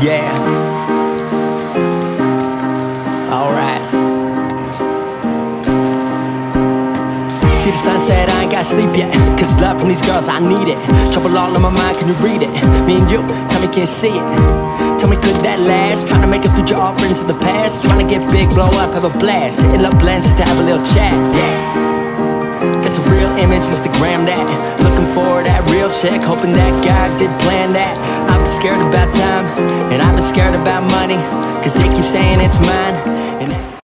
Yeah. Alright. See the sunset, I ain't got sleep yet. Cause love from these girls, I need it. Trouble all in my mind, can you read it? Me and you, tell me can't see it. Tell me could that last? Trying to make a future offering to the past. Trying to get big, blow up, have a blast. Hitting up blends to have a little chat. Yeah. That's a real image, Instagram that. Looking for that real check, hoping that God did plan that scared about time And I've been scared about money Cause they keep saying it's mine